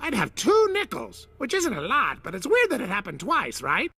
I'd have two nickels, which isn't a lot, but it's weird that it happened twice, right?